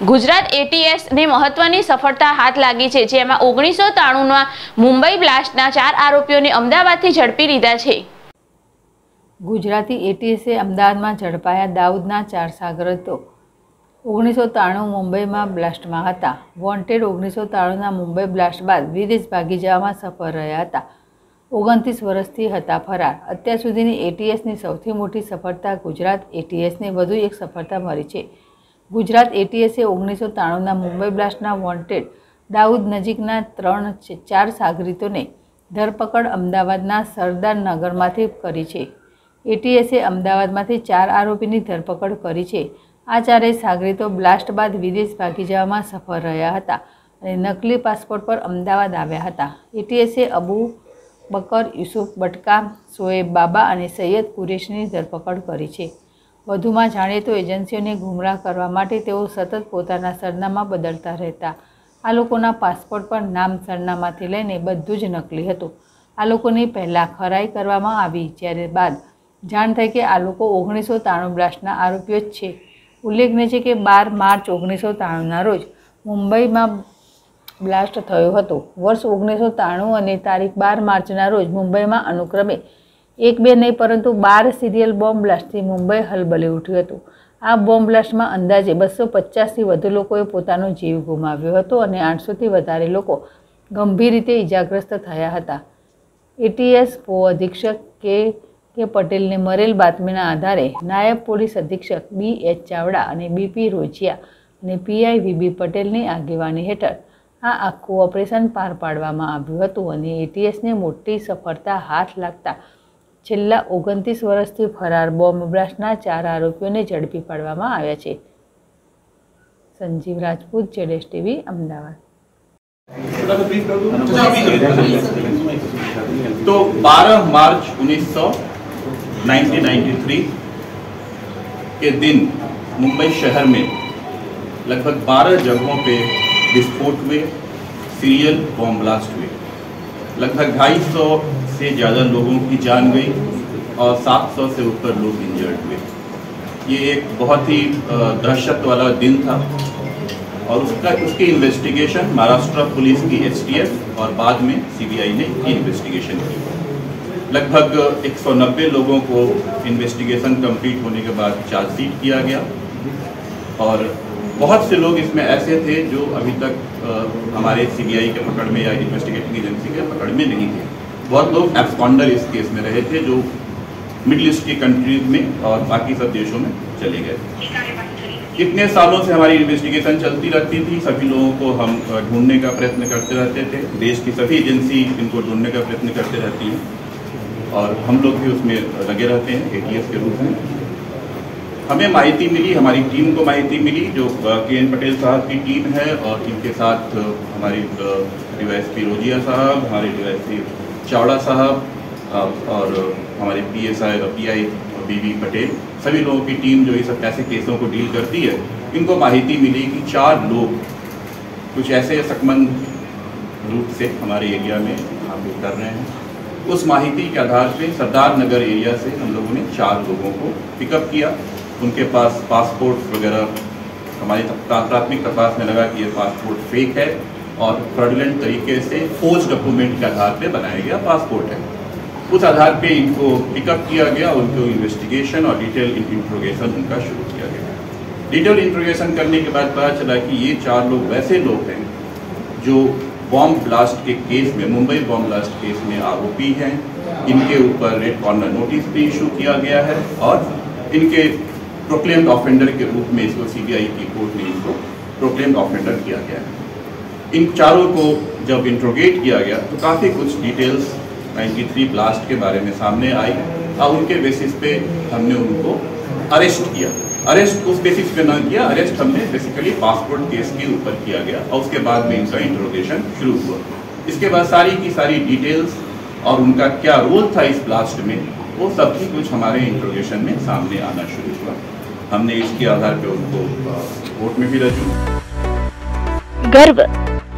ગુજરાત એટીએસને મહત્વની સફળતા હાથ લાગી છે, જેમાં ઓગણીસો ત્રાણુંમાં મુંબઈ બ્લાસ્ટના ચાર આરોપીઓને અમદાવાદથી ઝડપી લીધા છે. ગુજરાતી એટીએસે અમદાવાદમાં ઝડપાયા દાઉદના ચાર સાગરતો ઓગણીસો ત્રાણું મુંબઈમાં બ્લાસ્ટમાં હતા. વોન્ટેડ ઓગણીસો ત્રાણુંના મુંબઈ બ્લાસ્ટ બાદ વિદેશ ભાગી જવામાં સફળ રહ્યા હતા. ઓગણત્રીસ વર્ષથી હતા ફરાર. અત્યાર સુધીની એટીએસની સૌથી મોટી સફળતા ગુજરાત એટીએસને વધુ એક સફળતા મળી છે. ગુજરાત એટીએસે ઓગણીસો ત્રાણુંના મુંબઈ બ્લાસ્ટના વોન્ટેડ દાઉદ નજીકના ત્રણ ચાર સાગરીતોને ધરપકડ અમદાવાદના સરદાર નગરમાંથી કરી છે. એટીએસે અમદાવાદમાંથી ચાર આરોપીની ધરપકડ કરી છે. આ ચારેય સાગરીતો બ્લાસ્ટ બાદ વિદેશ ભાગી જવામાં સફળ રહ્યા હતા અને નકલી પાસપોર્ટ પર અમદાવાદ આવ્યા હતા. એટીએસે અબુ બકર, યુસુફ બટકા શોએબ બાબા અને સૈયદ કુરેશની ધરપકડ કરી છે. વધુમાં જાણીએ તો એજન્સીઓને ગુમરાહ કરવા માટે તેઓ સતત પોતાના સરનામા બદલતા રહેતા આ લોકોના પાસપોર્ટ પર નામ સરનામાથી લઈને બધું જ નકલી હતું આ લોકોની પહેલાં ખરાઈ કરવામાં આવી જ્યારે બાદ જાણ થઈ કે આ લોકો ઓગણીસો ત્રાણું બ્લાસ્ટના આરોપીઓ જ છે ઉલ્લેખનીય છે કે બાર માર્ચ ઓગણીસો ત્રાણુંના રોજ મુંબઈમાં બ્લાસ્ટ થયો હતો વર્ષ ઓગણીસો ત્રાણું અને તારીખ બાર માર્ચના રોજ મુંબઈમાં અનુક્રમે એક બે નહીં પરંતુ બાર સિરિયલ બોમ્બ બ્લાસ્ટથી મુંબઈ હલબલી ઉઠ્યું હતું આ બોમ્બ બ્લાસ્ટમાં અંદાજે બસો પચાસથી વધુ લોકોએ પોતાનો જીવ ગુમાવ્યો હતો અને આઠસોથી વધારે લોકો ગંભીર રીતે ઇજાગ્રસ્ત થયા હતા એટીએસ પો અધિક્ષક કે કે પટેલને મરેલ બાતમીના આધારે નાયબ પોલીસ અધિક્ષક બી એચ ચાવડા અને બીપી રોજિયા અને પીઆઈ વીબી પટેલની આગેવાની હેઠળ આ આખું ઓપરેશન પાર પાડવામાં આવ્યું હતું અને એટીએસને મોટી સફળતા હાથ લાગતા છેલ્લા ઓગણત્રીસ વર્ષથી ફરાર બોમ્બ બ્લાસ્ટના ચાર આરોપીઓને ઝડપી પાડવામાં આવ્યા છે સંજીવ રાજપૂત જેડેશ ટીવી અમદાવાદ तो 12 मार्च 1993 के दिन मुंबई शहर में लगभग 12 जगहों पे विस्फोट हुए सीरियल बॉम्ब ब्लास्ट हुए लगभग 250 से ज़्यादा लोगों की जान गई और 700 से ऊपर लोग इंजर्ड हुए। ये एक बहुत ही दहशत वाला दिन था और उसका, उसकी इन्वेस्टिगेशन महाराष्ट्र पुलिस की एसटीएफ और बाद में सीबीआई ने इन्वेस्टिगेशन की। लगभग 190 लोगों को इन्वेस्टिगेशन कंप्लीट होने के बाद चार्जशीट किया गया और बहुत से लोग इसमें ऐसे थे जो अभी तक हमारे सीबीआई के पकड़ में या इन्वेस्टिगेटिंग एजेंसी के पकड़ में नहीं थे। बहुत लोग एब्सकॉन्डर इस केस में रहे थे, जो मिडिल ईस्ट की कंट्रीज़ में और बाकी सब देशों में चले गए। इतने सालों से हमारी इन्वेस्टिगेशन चलती रहती थी। सभी लोगों को हम ढूँढने का प्रयत्न करते रहते थे। देश की सभी एजेंसी इनको ढूँढने का प्रयत्न करते रहती हैं। और हम लोग भी उसमें लगे रहते हैं एटीएस के रूप में। हमें माहिती मिली, हमारी टीम को माहिती मिली, जो के एन पटेल साहब की टीम है और इनके साथ हमारी डी रोजिया साहब, हमारे डी चावड़ा साहब और हमारे P S I P I B B Patel, सभी लोगों की टीम जो ये सब ऐसे केसों को डील करती है, इनको माहिती मिली कि चार लोग कुछ ऐसे सकमंद रूप से हमारे एरिया में पे कर रहे हैं। उस माहिती के आधार पे सरदार नगर एरिया से हम लोगों ने चार लोगों को पिकअप किया। उनके पास पासपोर्ट वगैरह, हमारी प्राथमिक तपास में लगा कि ये पासपोर्ट फेक है। और फ्रॉडलेंट तरीके से फोर्स डॉक्यूमेंट के आधार पे बनाया गया पासपोर्ट है। उस आधार पे इनको पिकअप किया गया उनको इन्वेस्टिगेशन और डिटेल इंट्रोगेशन उनका शुरू किया गया। डिटेल इंट्रोगेशन करने के बाद पता चला कि ये चार लोग वैसे लोग हैं जो बॉम्ब ब्लास्ट के केस में मुंबई बॉम्ब ब्लास्ट केस में आरोपी हैं। इनके ऊपर रेड कॉर्नर नोटिस भी इशू किया गया है और इनके प्रोक्लेम्ड ऑफेंडर के रूप में इसको सीबीआई की कोर्ट ने इनको प्रोक्लेम्ड ऑफेंडर किया गया है। इन चारों को जब इंट्रोगेट किया गया तो काफ़ी कुछ डिटेल्स 93 ब्लास्ट के बारे में सामने आई और उनके बेसिस पे हमने उनको अरेस्ट किया। अरेस्ट उस बेसिस पे ना किया अरेस्ट हमने बेसिकली पासपोर्ट केस के ऊपर किया गया और उसके बाद में इनका इंट्रोगेशन शुरू हुआ। इसके बाद सारी की सारी डिटेल्स और उनका क्या रोल था इस ब्लास्ट में, वो सब भी कुछ हमारे इंट्रोगेशन में सामने आना शुरू हुआ। हमने इसके आधार पर उनको कोर्ट में भी रजू। Garv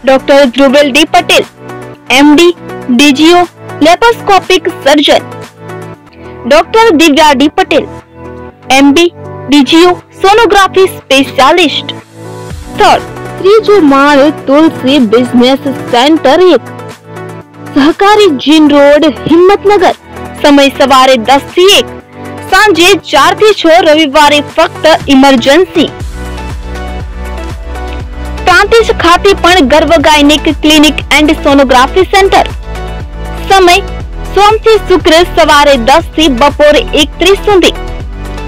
doctor Dhruvil D Patel MD DGO laparoscopic surgeon doctor Divya D Patel MB DGO sonography specialist સ્થળ ત્રીજો માળ તુલસી બિઝનેસ સેન્ટર એક સહકારી જીન રોડ હિંમતનગર સમય સવારે દસ થી એક સાંજે ચાર થી છ રવિવારે ફક્ત ઇમરજન્સી પ્રાંતિજ ખાતે પણ Garv gynaec clinic and sonography centre સમય સોમ થી શુક્ર સવારે દસ થી બપોરે એકત્રીસ સુધી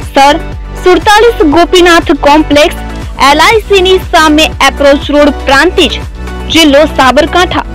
સર સુડતાલીસ ગોપીનાથ કોમ્પ્લેક્સ એલઆઈસી ની સામે એપ્રોચ રોડ પ્રાંતિજ જિલ્લો સાબરકાંઠા